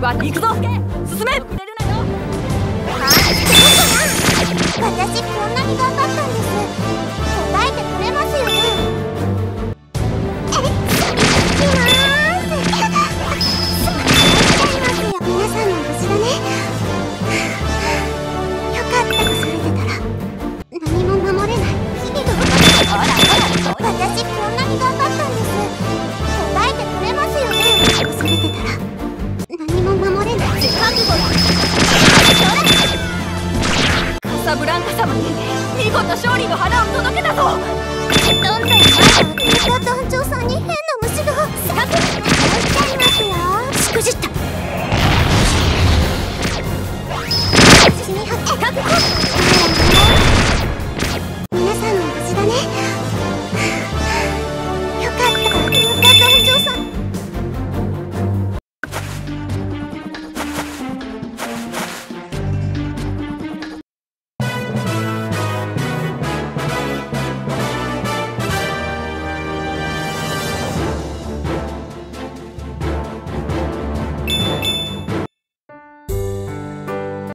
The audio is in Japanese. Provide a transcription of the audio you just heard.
は行くぞ進め様に見事勝利の花を届けたぞ。